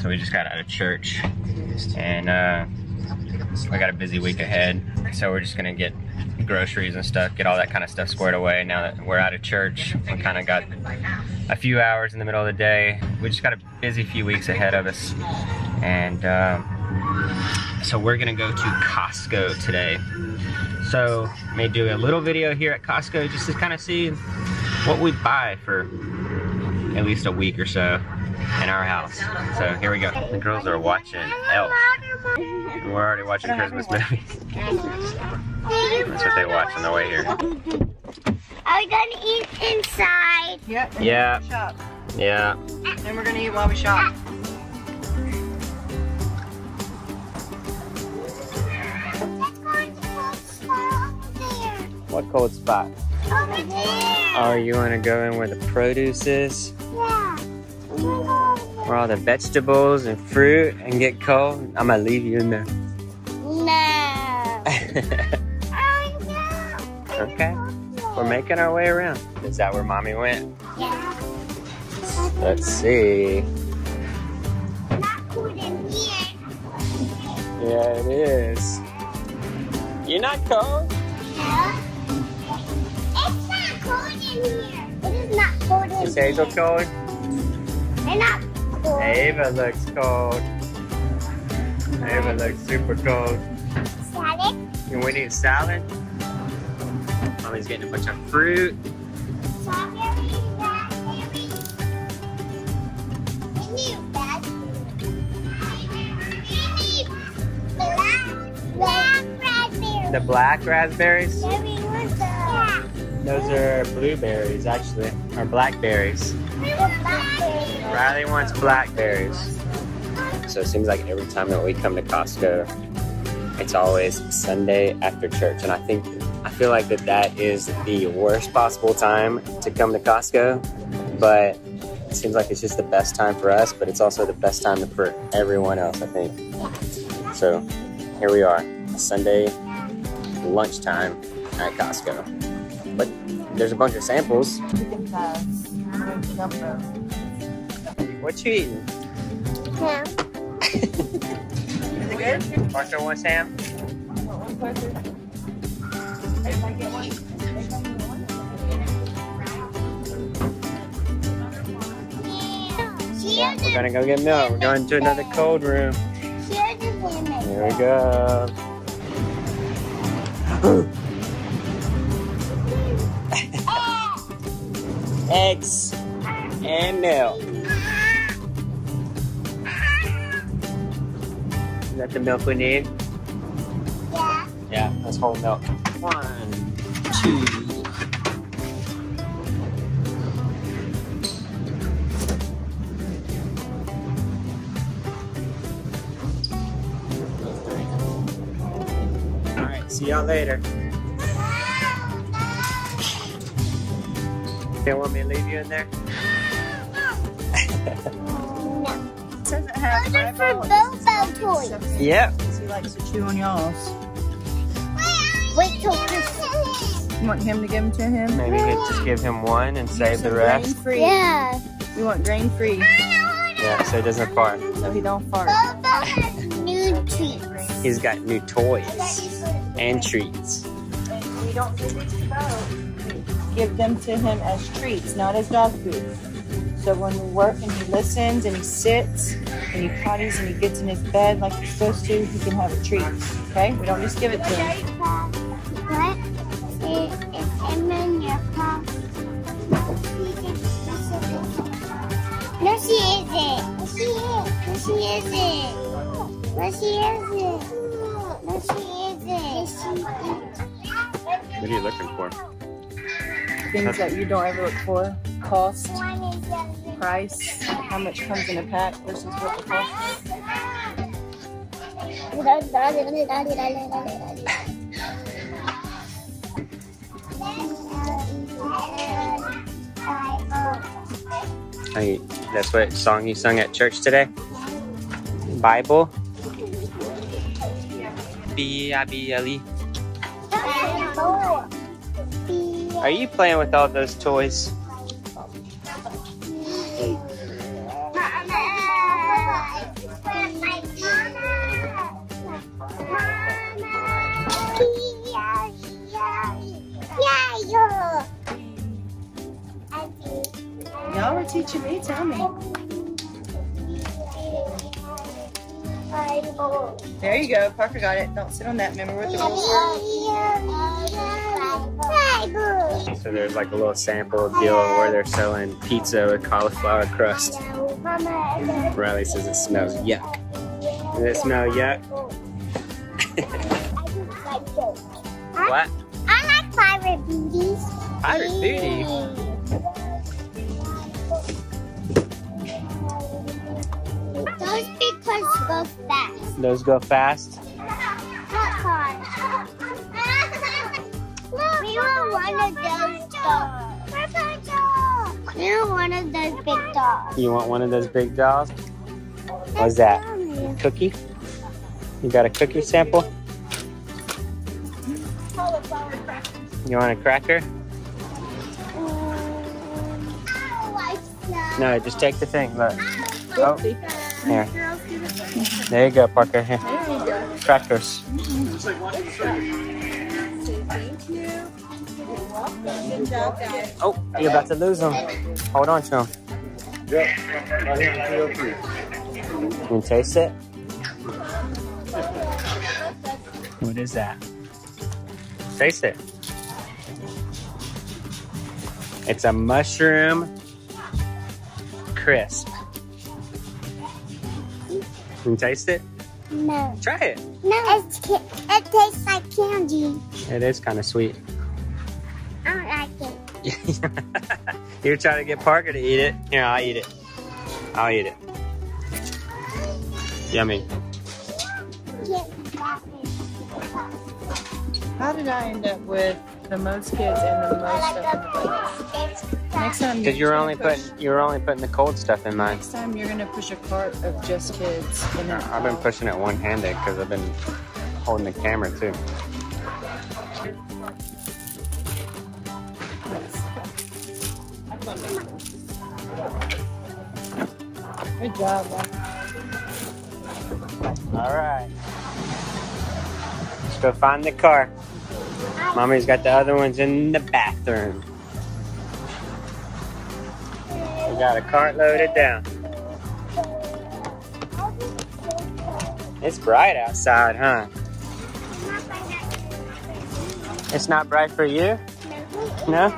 So we just got out of church and uh, we got a busy week ahead. So we're just gonna get groceries and stuff, get all that kind of stuff squared away. Now that we're out of church, we kind of got a few hours in the middle of the day. We just got a busy few weeks ahead of us. And um, so we're gonna go to Costco today. So may do a little video here at Costco just to kind of see what we buy for at least a week or so in our house. So here we go. The girls are watching Elf. We're already watching Christmas movies. That's what they watch on the way here. Are we gonna eat inside? Yep. and Yeah. then Shop. Yeah. Then we're gonna eat while we shop. Let's go to the food store over there. What cold spot? Over there. Oh, you want to go in where the produce is? Yeah. We're gonna go over Where all the vegetables and fruit and get cold? I'm gonna leave you in there. there. No. Okay. We're making our way around. Is that where mommy went? Yeah. Let's see. Not cool in here. Yeah, it is. You're not cold? Yeah. It's not cold in here. It is not cold in Is here. Hazel cold? They're not cold. Ava looks cold. Ava looks super cold. Salad. Want to eat salad? Mommy's getting a bunch of fruit. Strawberry, raspberry. We need raspberry. We need black, black raspberry. The black raspberries? Maybe what's that? Those are blueberries, actually, or blackberries. Blackberry. Riley wants blackberries. So it seems like every time that we come to Costco, it's always Sunday after church, and I think I feel like that that is the worst possible time to come to Costco, but it seems like it's just the best time for us, but it's also the best time for everyone else, I think. So here we are, Sunday lunchtime at Costco. But there's a bunch of samples. Chicken thighs. Gumbo. What you eating? Yeah. Is it good? Marshall wants ham? Want one question? Hey, can I get one? Yeah, we're gonna go get milk. We're going to another cold room. Here's the limit. Here we go. Eggs and milk. That the milk we need? Yeah. Yeah, that's whole milk. One, two. All right, see y'all later. You want me to leave you in there? It doesn't have Those are for eyeball. Bobo toys. Yep. Because he likes to chew on y'all's. Wait till Christmas. You want him to give them to him? Maybe we could just give him one and save the rest. Grain-free. Yeah. We want grain-free, Yeah, so he doesn't fart. so he don't fart. Bobo has new treats. He's got new toys and treats. And we don't give these to Bo. We give them to him as treats, not as dog food. So when we work and he listens and he sits and he potties and he gets in his bed like he's supposed to, he can have a treat. Okay? We don't just give it to him. What? It, it's in your palm. No, she isn't. No, she is. No, she isn't. No, she isn't. No, she isn't. Yes, she is. What are you looking for? Things that you don't ever look for. Cost, One is the other. price, how much comes in a pack versus what the cost is. Hey, that's what song you sung at church today? Bible? B-I-B-L-E. Are you playing with all those toys? Teaching me? Tell me. There you go. Parker got it. Don't sit on that. Remember what the rules were? So there's like a little sample deal where they're selling pizza with cauliflower crust. Riley says it smells yuck. Does it smell yuck? What? I like pirate booties. Pirate booty? Go fast. Those go fast. Not cars. we want one of those dogs. We want one of those big dogs. You want one of those big dolls? What's that? Cookie? You got a cookie sample? You want a cracker? Mm. No, just take the thing. Look. Oh, here. There you go, Parker. Here. There you go. Crackers. Say thank you. You're welcome. Good job, guys. Oh, you're about to lose them. Hold on to them. You can taste it? What is that? Taste it. It's a mushroom crisp. Can you taste it? No. Try it. No. It's, it tastes like candy. It is kind of sweet. I don't like it. You're trying to get Parker to eat it. Here, I'll eat it. I'll eat it. Yummy. How did I end up with the most kids and the most stuff in the box? Next time, Because you're only push- putting you're only putting the cold stuff in mine. Next time, you're gonna push a cart of just kids. And I've been pushing it one handed because I've been holding the camera too. Good job. All right. Let's go find the car. Mommy's got the other ones in the bathroom. Got a cart loaded down. It's bright outside, huh? It's not bright for you? No?